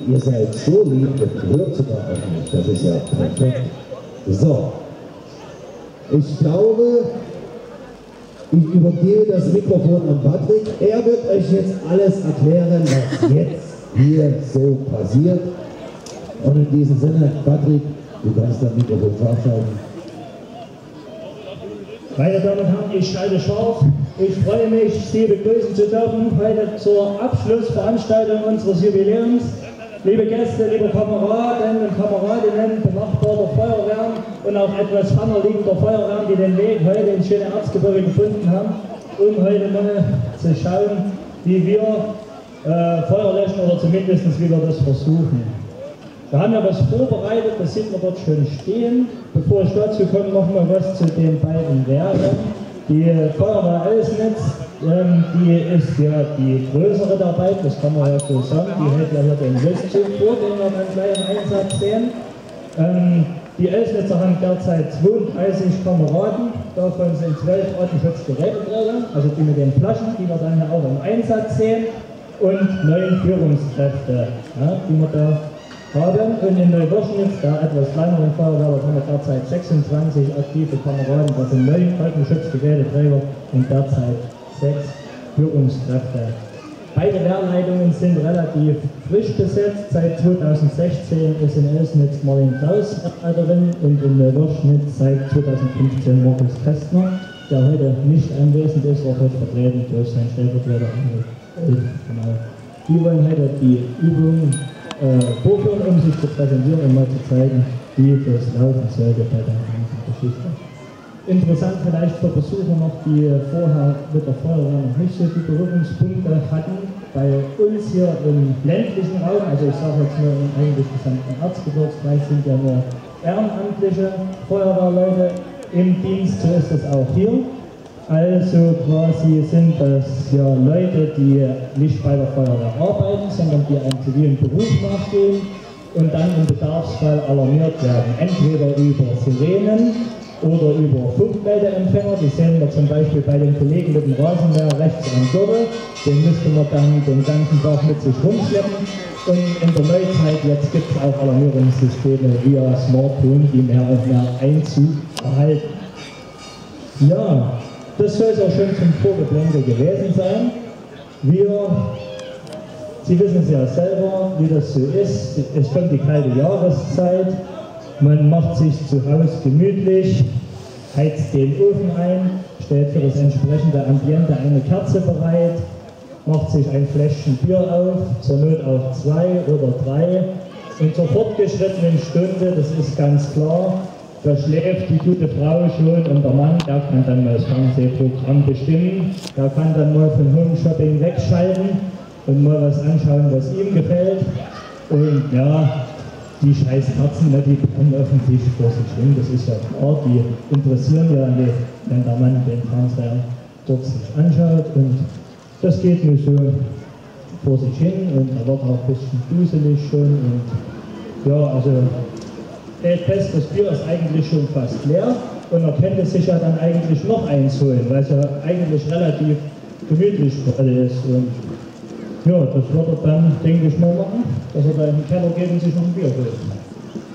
Ihr seid so lieb und hört sogar auf mich. Das ist ja perfekt. So. Ich glaube, ich übergebe das Mikrofon an Patrick. Er wird euch jetzt alles erklären, was jetzt hier so passiert. Und in diesem Sinne, Patrick, du kannst das Mikrofon scharf Meine Damen und Herren, ich schalte scharf. Ich freue mich, Sie begrüßen zu dürfen heute zur Abschlussveranstaltung unseres Jubiläums. Liebe Gäste, liebe Kameraden und Kameradinnen, benachbarter Feuerwehren und auch etwas ferner liegender Feuerwehren, die den Weg heute ins schöne Erzgebirge gefunden haben, um heute mal zu schauen, wie wir äh, Feuer löschen oder zumindest wie wir das versuchen. Wir haben ja was vorbereitet, das sieht man dort schön stehen. Bevor ich dazu komme, noch mal was zu den beiden Werken. Die Feuerwehr Elsnitz, ähm, die ist ja die größere dabei, das kann man ja so sagen. Die hält ja hier den Löschzug vor, den wir dann gleich im Einsatz sehen. Ähm, die Elsnitzer haben derzeit 32 Kameraden, davon sind 12 Artenschutzgeräteträger, also die mit den Flaschen, die wir dann ja auch im Einsatz sehen, und neun Führungskräfte, ja, die wir da haben. Und in Neuwirschnitz, der etwas kleineren Feuerwehr, haben wir derzeit 26 aktive Kameraden, das sind neun Alpenschutzgeräteträger und derzeit Führungskräfte. Beide Wehrleitungen sind relativ frisch besetzt. Seit 2016 ist in Elsnitz Marlene Klaus Leiterin und in Neuwirschnitz seit 2015 Markus Kästner, der heute nicht anwesend ist, auch heute vertreten durch seinen Stellvertreter Genau. Die wollen heute die Übung äh, vorführen, um sich zu präsentieren und mal zu zeigen, wie das laufen sollte bei der ganzen Geschichte. Interessant vielleicht für Besucher noch, die vorher mit der Feuerwehr noch nicht so die Berührungspunkte hatten. Bei uns hier im ländlichen Raum, also ich sage jetzt nur im eigentlich gesamten Erzgebirgskreis, sind ja nur ehrenamtliche Feuerwehrleute im Dienst, so ist es auch hier. Also quasi sind das ja Leute, die nicht bei der Feuerwehr arbeiten, sondern die einem zivilen Beruf nachgehen und dann im Bedarfsfall alarmiert werden. Entweder über Sirenen oder über Funkmeldeempfänger. Die sehen wir zum Beispiel bei den Kollegen mit dem Rasenmäher rechts am Gürtel. Den müsste man dann den ganzen Tag mit sich rumschleppen. Und in der Neuzeit jetzt gibt es auch Alarmierungssysteme via Smartphone, die mehr und mehr Einzug erhalten. Ja, das soll es auch schon zum Vorgeblänkel gewesen sein. Wir, Sie wissen es ja selber, wie das so ist. Es kommt die kalte Jahreszeit. Man macht sich zu Hause gemütlich, heizt den Ofen ein, stellt für das entsprechende Ambiente eine Kerze bereit, macht sich ein Fläschchen Bier auf, zur Not auch zwei oder drei. Und zur fortgeschrittenen Stunde, das ist ganz klar, da schläft die gute Frau schon und der Mann, der kann dann mal das Fernsehprogramm bestimmen, der kann dann mal von Home Shopping wegschalten und mal was anschauen, was ihm gefällt. Und ja, die scheiß Kerzen, ne, die brennen öffentlich vor sich hin, das ist ja klar, die interessieren ja nicht, wenn der Mann den Fernseher dort sich anschaut und das geht nur so vor sich hin und er wird auch ein bisschen duselig schon und ja, also stellt fest, das Bier ist eigentlich schon fast leer und er könnte sich ja dann eigentlich noch eins holen, weil es ja eigentlich relativ gemütlich ist. Und ja, das wird er dann, denke ich mal, machen, dass er da in den Keller geht und sich noch ein Bier holt.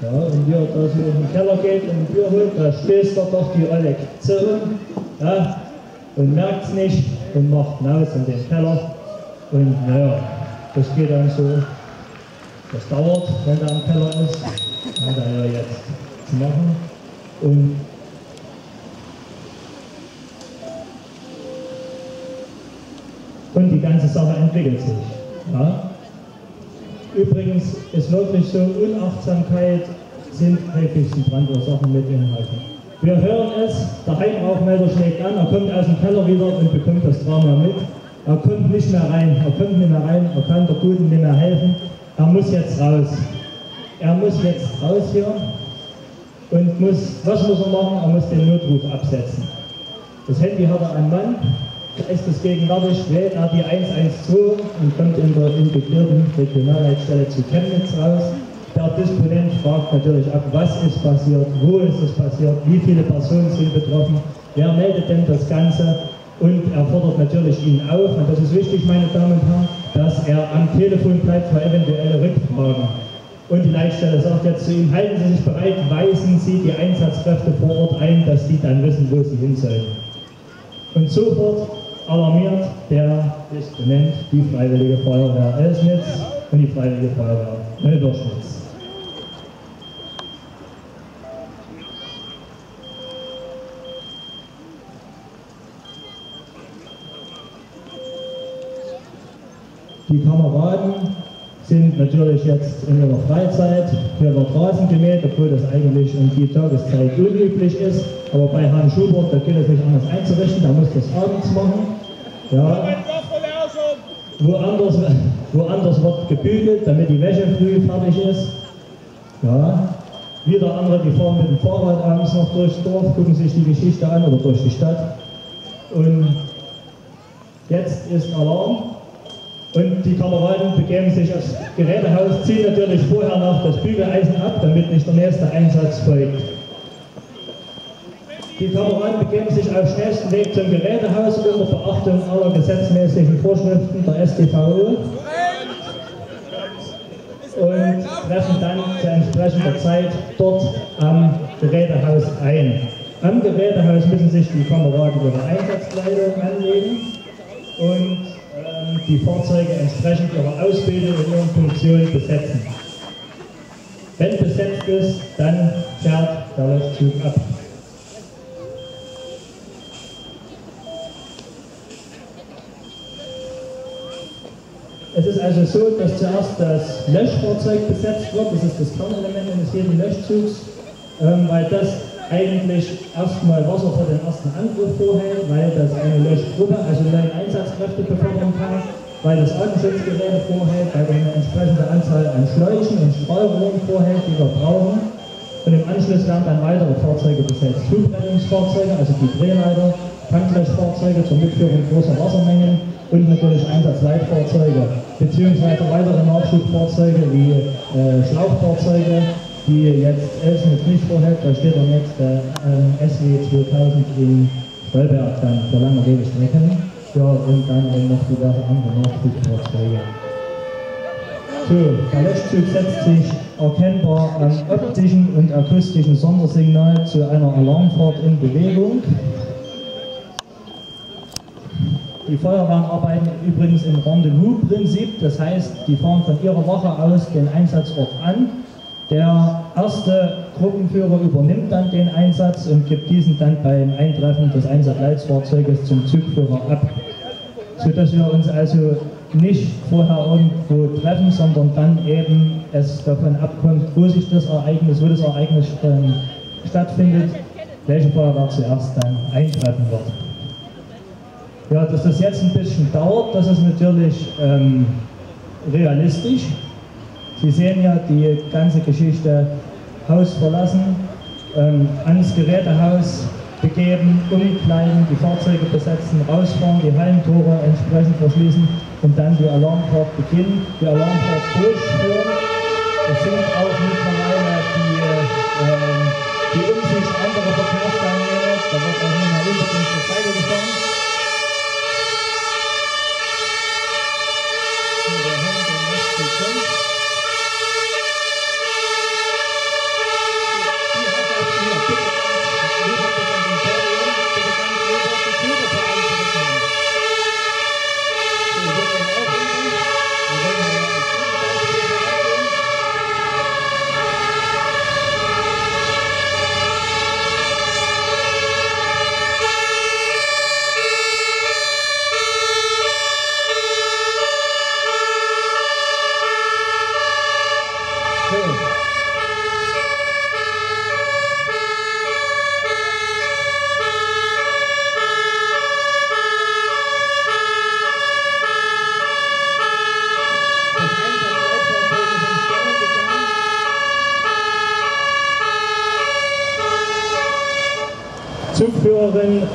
Ja, und wie er da so in den Keller geht und ein Bier holt, da stößt er doch die Oleg Zirren, ja, und merkt es nicht und macht hinaus in den Keller. Und naja, das geht dann so, das dauert, wenn er im Keller ist hat er ja jetzt zu machen. Und und die ganze Sache entwickelt sich. Ja? Übrigens ist wirklich so, Unachtsamkeit sind häufigsten Brandursachen mit Inhalten. Wir hören es, der Heimrauchmelder schlägt an, er kommt aus dem Keller wieder und bekommt das Drama mit. Er kommt nicht mehr rein, er kommt nicht mehr rein, er kann der Guten nicht mehr helfen, er muss jetzt raus er muss jetzt raus hier und muss, was muss er machen? Er muss den Notruf absetzen. Das Handy hat er am Mann, ist es gegenwärtig, wählt er die 112 und kommt in der integrierten Regionalleitstelle zu Chemnitz raus. Der Disponent fragt natürlich ab, was ist passiert, wo ist es passiert, wie viele Personen sind betroffen, wer meldet denn das Ganze und er fordert natürlich ihn auf, und das ist wichtig, meine Damen und Herren, dass er am Telefon bleibt für eventuelle Rückfragen. Und die Leitstelle sagt jetzt zu ihm, halten Sie sich bereit, weisen Sie die Einsatzkräfte vor Ort ein, dass sie dann wissen, wo sie hin sollen. Und sofort alarmiert der ist benannt die Freiwillige Feuerwehr Elsnitz und die Freiwillige Feuerwehr Neudorschnitz. Die Kameraden sind natürlich jetzt in ihrer Freizeit, hier Rasen gemäht, obwohl das eigentlich um die Tageszeit unüblich ist. Aber bei Herrn Schubert, da geht es nicht anders einzurichten, da muss das abends machen. Ja. Woanders, woanders wird gebügelt, damit die Wäsche früh fertig ist. Ja. Wieder andere, die fahren mit dem Fahrrad abends noch durchs Dorf, gucken sich die Geschichte an oder durch die Stadt. Und jetzt ist Alarm. Und die Kameraden begeben sich aufs Gerätehaus, ziehen natürlich vorher noch das Bügeleisen ab, damit nicht der nächste Einsatz folgt. Die Kameraden begeben sich auf schnellstem Weg zum Gerätehaus unter Beachtung aller gesetzmäßigen Vorschriften der StVO und treffen dann zu entsprechender Zeit dort am Gerätehaus ein. Am Gerätehaus müssen sich die Kameraden ihre Einsatzkleidung anlegen und ähm, die Fahrzeuge entsprechend ihrer Ausbildung und ihrer Funktion besetzen. Wenn besetzt ist, dann fährt der Löschzug ab. Es ist also so, dass zuerst das Löschfahrzeug besetzt wird, das ist das Kernelement eines jeden Löschzugs, ähm, weil das eigentlich erstmal Wasser vor den ersten Angriff vorhält, weil das eine Löschgruppe, also neue Einsatzkräfte befördern kann, weil das Atemschutzgeräte vorhält, weil eine entsprechende Anzahl an Schläuchen und Strahlrohren vorhält, die wir brauchen. Und im Anschluss werden dann weitere Fahrzeuge besetzt. Flugrettungsfahrzeuge, also die Drehleiter, Tanklöschfahrzeuge zur Mitführung großer Wassermengen und natürlich Einsatzleitfahrzeuge, beziehungsweise weitere Nachschubfahrzeuge wie äh, Schlauchfahrzeuge, die jetzt Elsnitz nicht vorhält, da steht dann jetzt der äh, SW 2000 in Stolberg dann für lange Wegestrecken. Ja, und dann noch diverse andere Nachschubfahrzeuge. So, der Löschzug setzt sich erkennbar am optischen und akustischen Sondersignal zu einer Alarmfahrt in Bewegung. Die Feuerwehren arbeiten übrigens im Rendezvous-Prinzip, das heißt, die fahren von ihrer Wache aus den Einsatzort an der erste Gruppenführer übernimmt dann den Einsatz und gibt diesen dann beim Eintreffen des Einsatzleitfahrzeuges zum Zugführer ab. Sodass wir uns also nicht vorher irgendwo treffen, sondern dann eben es davon abkommt, wo sich das Ereignis, wo das Ereignis ähm, stattfindet, welche Feuerwehr zuerst dann eintreffen wird. Ja, dass das jetzt ein bisschen dauert, das ist natürlich ähm, realistisch. Sie sehen ja die ganze Geschichte Haus verlassen, ähm, ans Gerätehaus begeben, umkleiden, die Fahrzeuge besetzen, rausfahren, die Hallentore entsprechend verschließen und dann die Alarmfahrt beginnen, die Alarmfahrt durchführen. Es sind auch mittlerweile die, äh,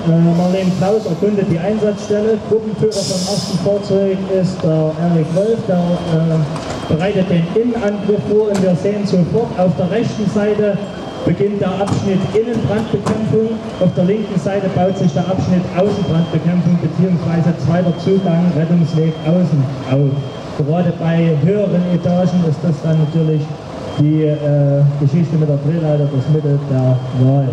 äh, Marlene Klaus erkundet die Einsatzstelle. Gruppenführer vom ersten Fahrzeug ist der Erik Wolf, der äh, bereitet den Innenangriff vor und wir sehen sofort auf der rechten Seite beginnt der Abschnitt Innenbrandbekämpfung, auf der linken Seite baut sich der Abschnitt Außenbrandbekämpfung bzw. zweiter Zugang Rettungsweg außen auf. Gerade bei höheren Etagen ist das dann natürlich die äh, Geschichte mit der Drehleiter das Mittel der Wahl.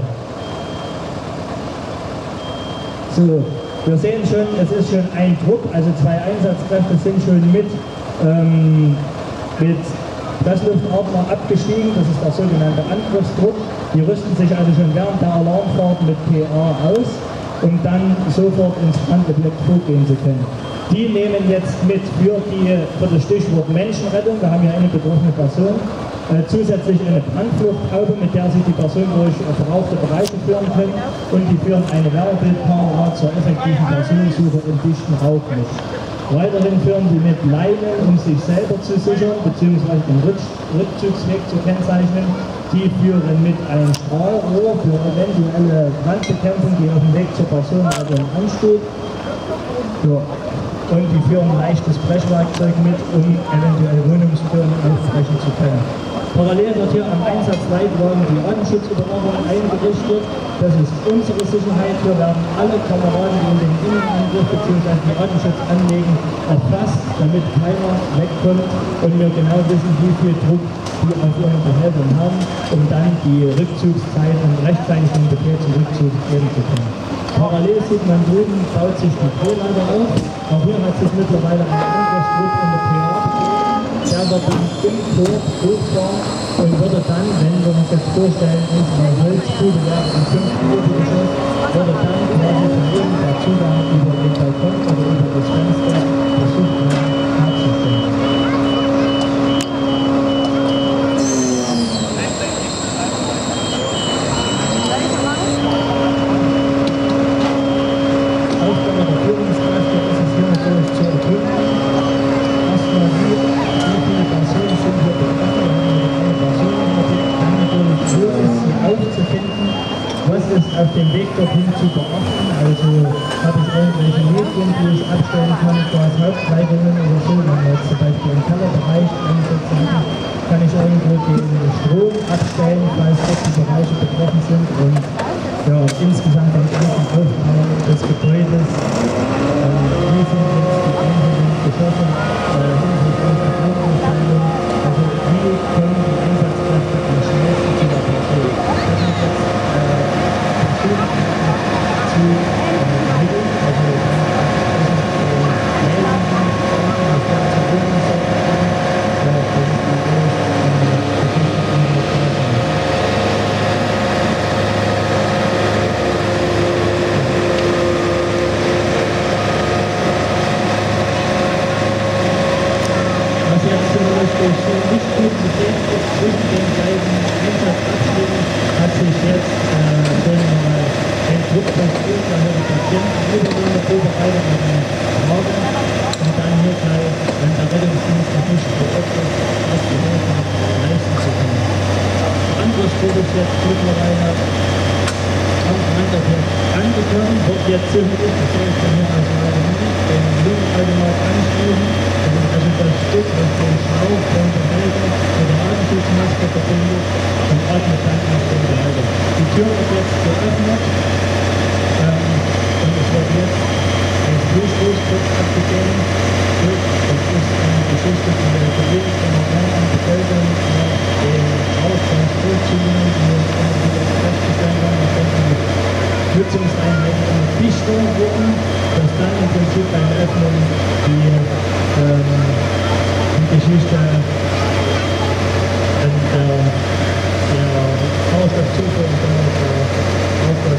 So, wir sehen schon, es ist schon ein Druck, also zwei Einsatzkräfte sind schon mit, ähm, mit Pressluftatmer abgestiegen, das ist der sogenannte Angriffsdruck. Die rüsten sich also schon während der Alarmfahrt mit PA aus, um dann sofort ins Brandobjekt vorgehen zu können. Die nehmen jetzt mit für, die, für das Stichwort Menschenrettung, wir haben ja eine betroffene Person, äh, zusätzlich eine Brandfluchthaube, mit der sie die Person durch verrauchte Bereiche führen können und die führen eine Wärmebildkamera zur effektiven Personensuche im dichten Rauchlicht. Weiterhin führen sie mit Leinen, um sich selber zu sichern bzw. den Rückzugsweg zu kennzeichnen. Die führen mit einem Strahlrohr für eventuelle Brandbekämpfung, die auf dem Weg zur Personenrettung ansteht. Ja. Und die führen leichtes Brechwerkzeug mit, um eventuell Wohnungstüren aufbrechen zu können. Parallel wird hier am Einsatzleitwagen die Atemschutzüberwachung eingerichtet. Das ist unsere Sicherheit. Hier werden alle Kameraden, die in den Innenangriff bzw. den Atemschutz anlegen, erfasst, damit keiner wegkommt und wir genau wissen, wie viel Druck die auf ihren Behältern haben, um dann die Rückzugszeit und rechtzeitig den Befehl zum Rückzug geben zu können. Parallel sieht man drüben, baut sich die Drehleiter auf. Auch hier hat sich mittlerweile ein anderes Druck in der PA der wird dann im Tor hochfahren und würde dann, wenn wir uns jetzt vorstellen, unsere Holzbude wäre im fünften Obergeschoss, würde dann quasi von oben der Zugang über den Balkon oder über das Fenster versucht werden herzustellen. Aufgabe der Führungskräfte ist es hier natürlich zu erkennen, erstmal wie, wie viele Personen sind hier betroffen. Wir haben eine kleine Personenüberblick. Dann natürlich, wo ist sie aufzufinden? Was ist auf dem Weg dorthin zu beachten? Also habe ich irgendwelche Medien, die ich abstellen kann, quasi Hauptleitungen oder so, wenn wir jetzt zum Beispiel im Kellerbereich Einsätze haben, kann ich irgendwo den Strom abstellen, falls dort die Bereiche betroffen sind. Und ja, insgesamt den ganzen Aufbau des Gebäudes, ähm, wie sind jetzt die einzelnen Geschosse äh, hinsichtlich der Brandabteilung, also wie können die Einsatzkräfte am schnellsten zu der Person. Das sind jetzt äh, Personen zu äh, Mitteln, also das sind äh, Meldungen, das werden zu Wohnungen sein, äh, das ist natürlich eine Geschichte, die wir können. Was jetzt zum Beispiel so nicht gut zu sehen ist, zwischen den beiden Einsatzabschnitten hat sich jetzt äh, schon mal ein Druckpunkt unerhöhte Patienten über die Vorbereitung mit einem Wagen und dann hier gleich, wenn der Rettungsdienst noch nicht vor Ort ist, was die Hilfe leisten zu können. Anderes Foto ist jetzt mittlerweile am Brandobjekt angekommen, wird jetzt sicherlich, das sehe ich von hier aus leider nicht, den Lungenautomat anschließen. Das ist also das Stück, was den Schlauch von der Behälter mit der Atemschutzmaske verbindet und atmet dann aus dem Behälter. Die Tür wird jetzt geöffnet und es wird jetzt ein Durchstoßdruck abgegeben. Das ist eine Geschichte, wir von der Brandambedeutung den Rauch vom Stroh zu nehmen, die wir uns immer wieder festgestellt haben, nachdem die Nutzungseinheiten immer dichter wurden, dass dann im Prinzip bei der Öffnung die, ähm, die Geschichte und der, der damit der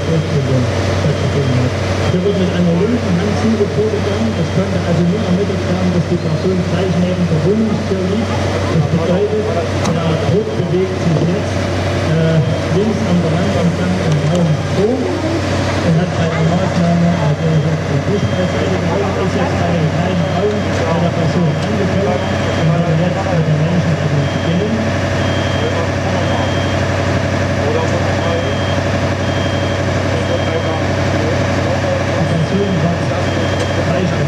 Aufgangsdurchführung stattgefunden hat. Hier wird mit einer linken Hand zugezogen, das konnte also nur ermittelt werden, dass die Person gleich neben der Wohnungstür liegt. Das bedeutet, der Druck bewegt sich jetzt äh, links an der Wand entlang im Raum vor und hat bei der Maßnahme, also jetzt die Fußballseite geholt, ist jetzt bei dem kleinen Raum bei der Person angekommen und würde jetzt mit den Menschen beginnen. Die Person war Zeichen.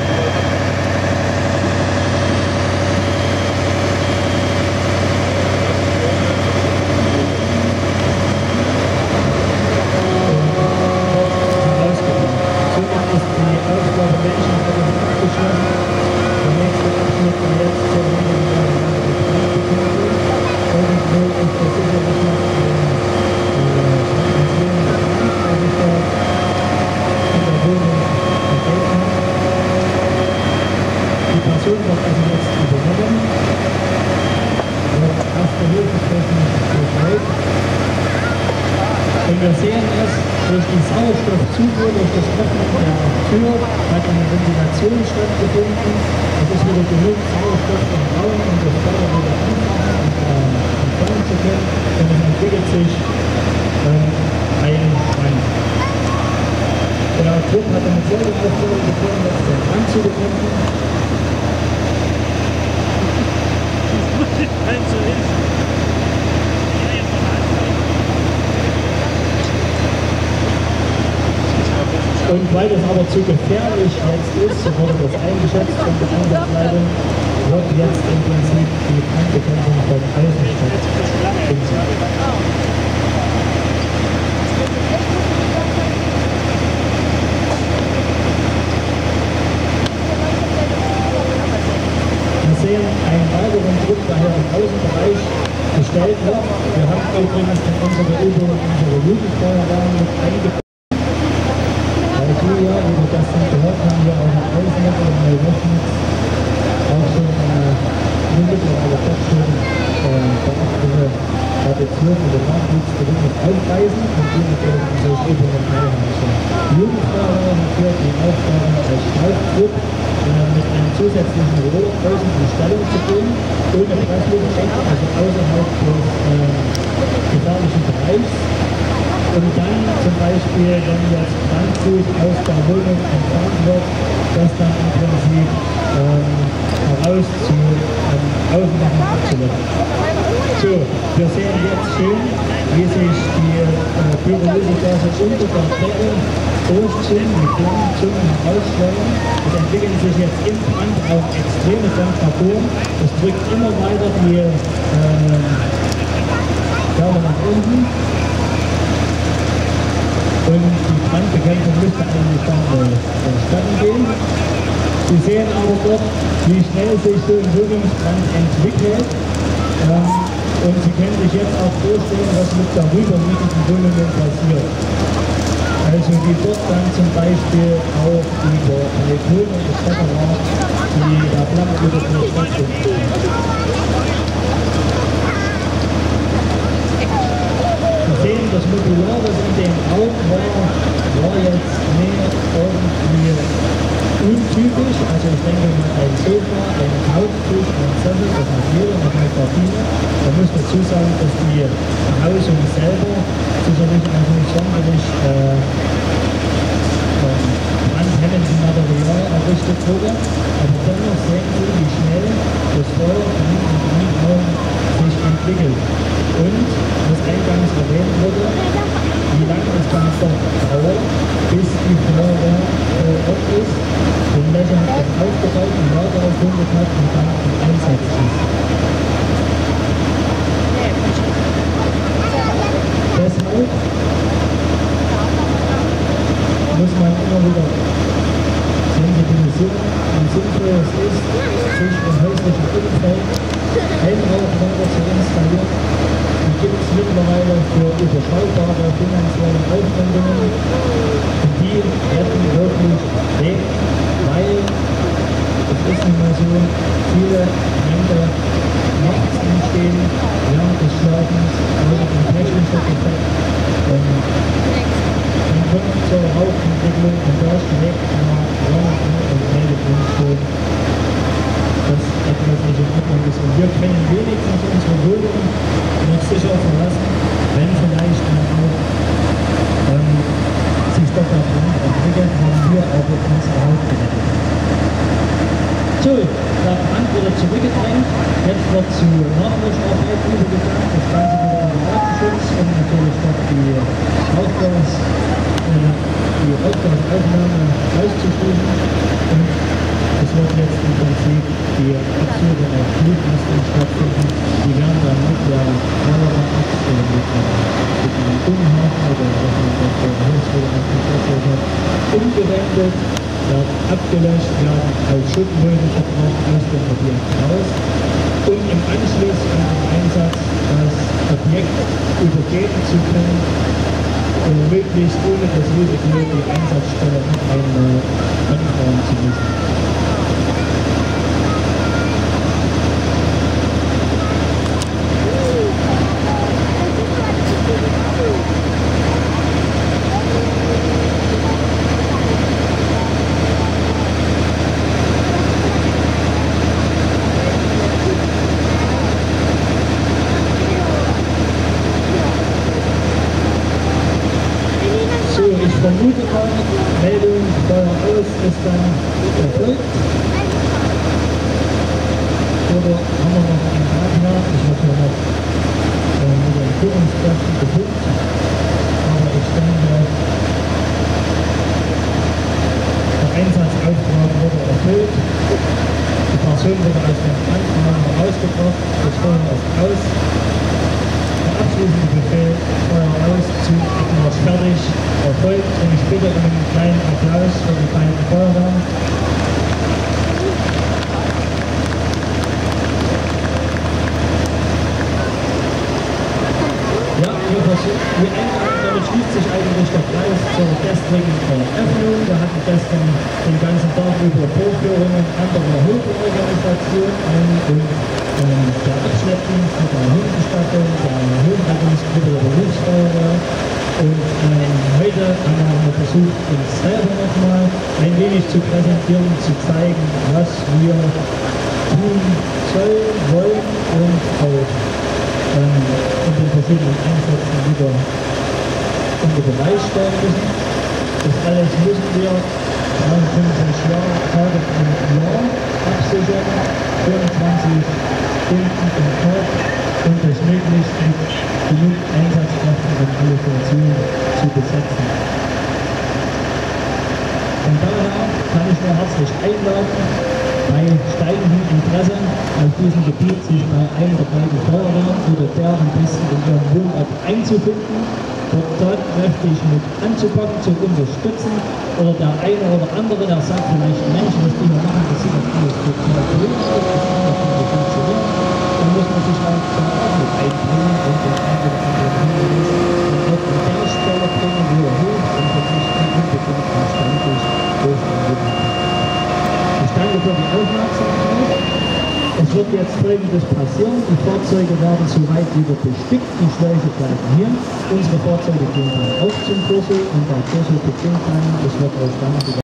rausgekommen. Somit ist die Aufgabe Menschenrettung abgeschlossen. wir sehen es, durch die Sauerstoffzufuhr, durch das Öffnen der Tür hat eine Ventilation stattgefunden. Es ist wieder genug Sauerstoff im Raum, um das Feuer wieder anfangen und äh, entfernen zu können. Und es entwickelt sich ähm, ein Brand. Der Trupp hat eine Folgeaufführung bekommen, jetzt den Brand zu bekämpfen. Und weil das aber zu gefährlich jetzt ist, so wurde das eingeschätzt von der Einsatzleitung, wird jetzt im Prinzip die Brandbekämpfung von Eisenstadt Wir sehen einen weiteren Druck, der hier im Außenbereich gestellt wird. Wir haben übrigens in unserer Übung unsere Jugendfeuerwehr mit eingebaut. Bei Julia, wie wir das schon gehört haben, hier auch in Eisenach und Neuwöchnitz auch schon eine mittlerweile doch schon äh, beachtete Tradition und den Nachwuchsbericht mit aufweisen und die natürlich an solchen Übungen teilhaben. Die Jugendfeuerwehr hat hier die Aufgabe als Streifgruppe äh, mit einem zusätzlichen Rohr außen in Stellung zu gehen, ohne Pressluftcheck, also außerhalb des äh, gefährlichen Bereichs. Und dann Beispiel, wenn jetzt Brandfuß aus der Wohnung entfernt wird, das dann im Prinzip ähm, heraus zu ähm, Außenmachen abzuleiten. So, wir sehen jetzt schön, wie sich die äh, Pyrolysegase unter der Decke durchziehen, die Flammenzungen herausschwellen. Es entwickeln sich jetzt im Brand auch extreme Temperaturen. Es drückt immer weiter die äh, Wärme nach unten. Und die Brandbekämpfung müsste eigentlich dann äh, vonstatten gehen. Sie sehen aber dort, wie schnell sich so ein Wirkungsbrand entwickelt. Ähm, und Sie können sich jetzt auch vorstellen, was mit darüber liegenden Wohnungen passiert. Also wie dort dann zum Beispiel auch über Balkone etc. die der Flammenüberfluss stattfinden. Sie sehen, das Modular, das in dem Raum war, war jetzt mehr irgendwie untypisch. Also ich denke mal ein Sofa, ein Couchtisch, ein Sessel, das hat jeder noch eine Kabine. Man muss dazu sagen, dass die Behausung selber sicherlich also nicht sonderlich äh, ähm, brandhemmenden Material errichtet wurde. Aber dennoch sehen Sie, wie schnell das Feuer in diesem Raum sich entwickelt. Und, was eingangs erwähnt wurde, wie lange es dann doch dauert, bis die Feuerwehr vor Ort ist, den Lecher hat das aufgebaut, ein Lager erkundet hat und dann im Einsatz ist. Deshalb muss man immer wieder sensibilisieren, wie sinnvoll es ist, sich im häuslichen Umfeld Einrauchmelder zu installieren. Die gibt es mittlerweile für überschaubare finanzielle Aufwendungen. Die werden wirklich weg, weil es ist nun mal so, viele Brände nachts entstehen, während des Schlafens, oder ein technischer Defekt. Ähm, kommt zur Rauchentwicklung da schlägt man Rauchen und schon dass etwas nicht in Ordnung ist. Und wir können wenigstens unsere Wohnungen noch sicher verlassen, wenn vielleicht dann auch ähm, sich doch der Brand entwickelt, haben wir aber uns erhalt gerettet. So, der Brand wurde zurückgedrängt, jetzt wird zu Nachwuchsarbeit übergegangen, das Ganze wieder in den Datenschutz und natürlich dort die Rauchgas, äh, die Rauchgasaufnahme auszuschließen und es wird jetzt im Prinzip die Abzüge auf Flugmasten stattfinden. Die werden dann mit der Kameraachs oder mit, mit einem Umhaken oder was man dort für Hilfsmittel auf dem Fahrzeug hat, umgewendet, wird abgelöscht, werden als Schuttmöbel verbraucht aus dem Objekt raus und im Anschluss an den Einsatz das Objekt übergeben zu können, um möglichst ohne das Risiko die einmal anfahren zu müssen. und ich bitte um einen kleinen Applaus für die beiden Feuerwehren. Ja, wir versuchen, wir ändern, damit schließt sich eigentlich der Kreis zur gestrigen Eröffnung. Wir hatten gestern den ganzen Tag über Vorführungen anderer Hilfeorganisationen und ähm, der Abschleppdienst mit der Hilfestattung, der Hilfsrettungsgruppe der Berufsfeuerwehr. Und ähm, heute haben wir versucht, uns selber nochmal ein wenig zu präsentieren, zu zeigen, was wir tun sollen, wollen und auch ähm, in den verschiedenen Einsätzen wieder unter Beweis stellen müssen. Das alles müssen wir 53 Jahre, Tage im Jahr absichern, 24 Stunden im Tag und das möglichst mit genug Einsatzkräften und alle Funktionen zu besetzen. Von daher kann ich nur herzlich einladen, bei steigendem Interesse auf diesem Gebiet sich bei einer der beiden Feuerwehren oder der am besten in ihrem Wohnort einzufinden, dort tatkräftig mit anzupacken, zu unterstützen oder der eine oder andere, der sagt vielleicht, Mensch, was die hier machen, das sieht doch alles total blöd aus, das kann doch nicht funktionieren, dann muss man sich halt da auch mit einbringen und den einen oder anderen Hinweis auch an der Stelle bringen, wo er hilft und wirklich unbedingt verständlich durchführen danke für die Aufmerksamkeit. Wird jetzt folgendes passieren. Die Fahrzeuge werden soweit wieder bestückt. Die Schläuche bleiben hier. Unsere Fahrzeuge gehen dann auch zum Kursel und der Kursel beginnt dann, das wird euch dann